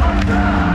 Let's go!